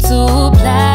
to blind.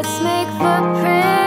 Let's make footprints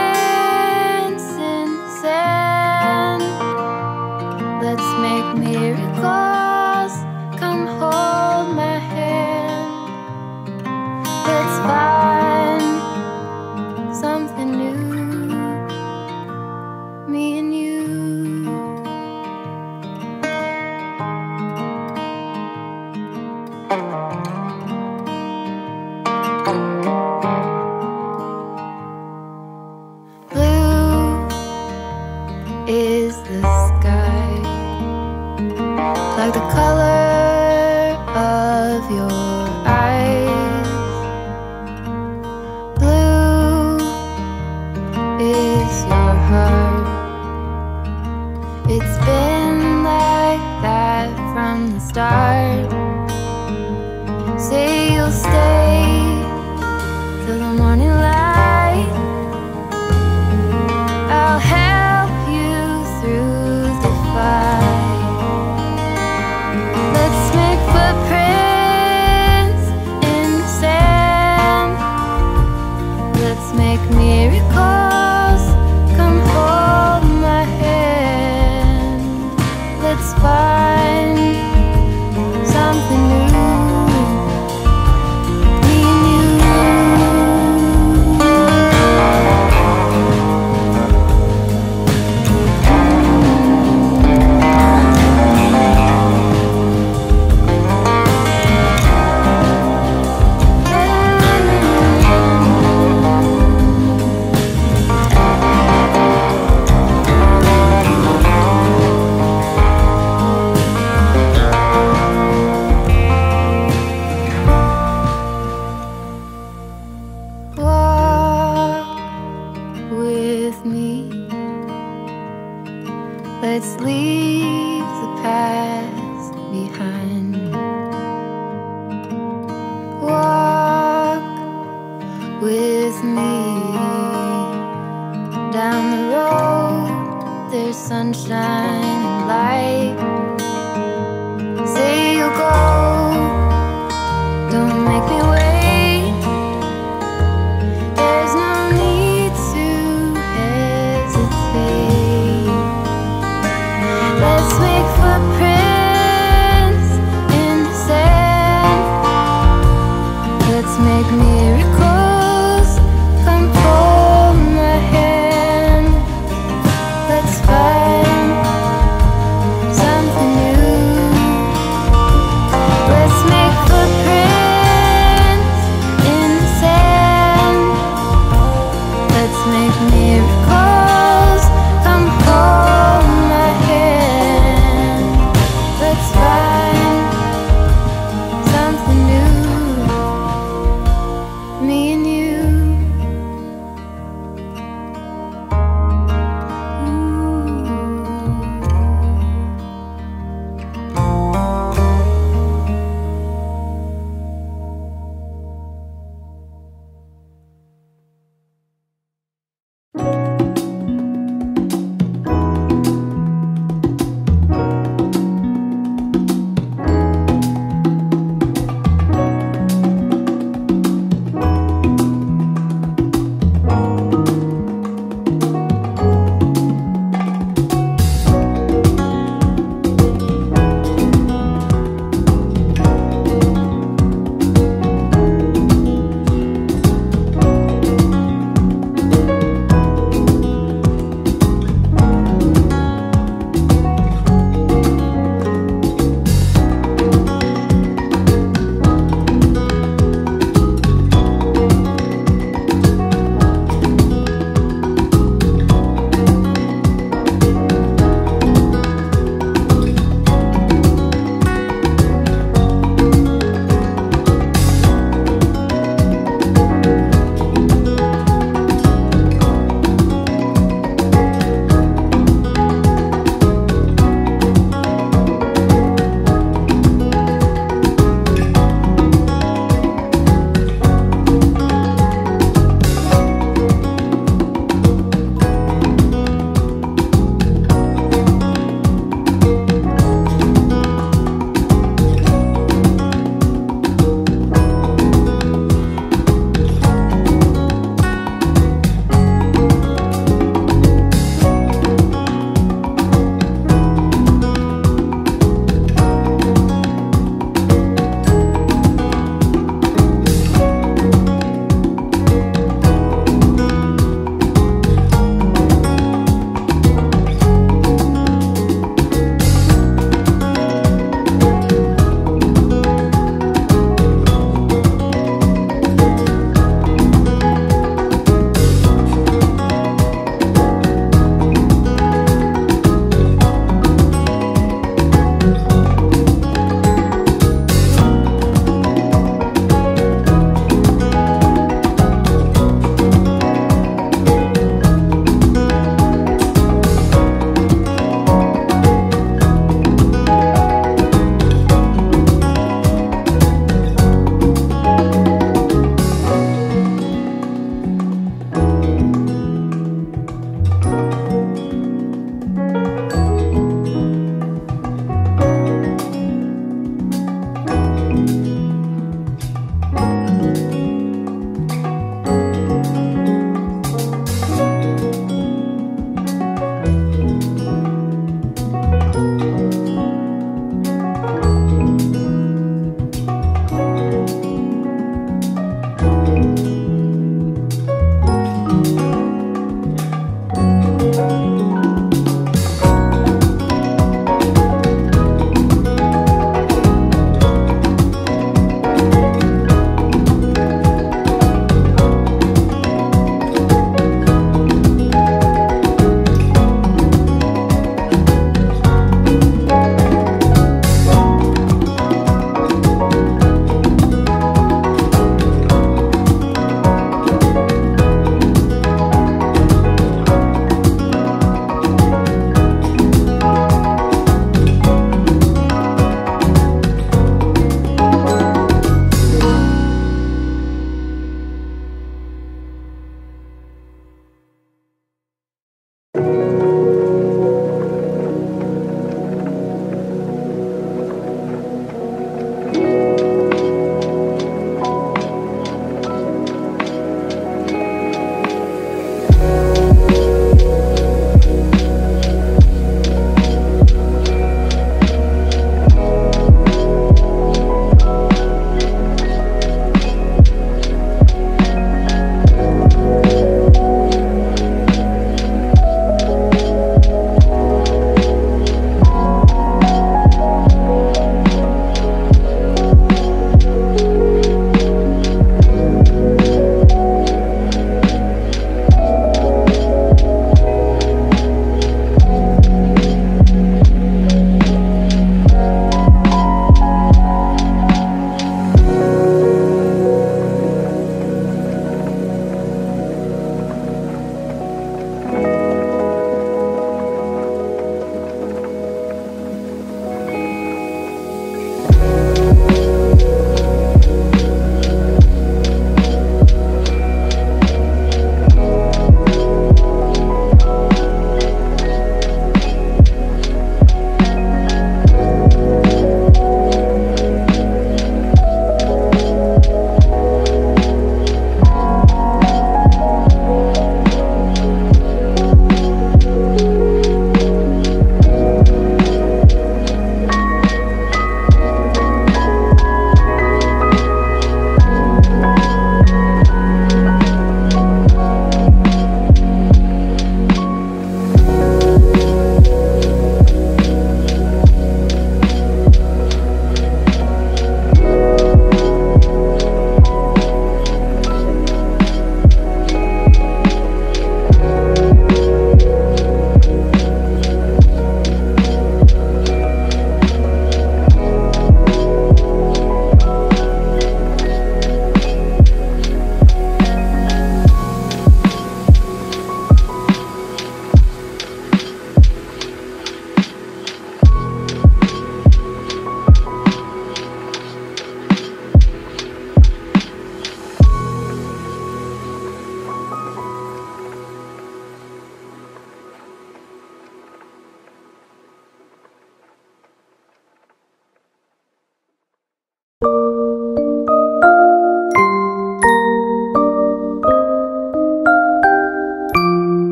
sunshine and light.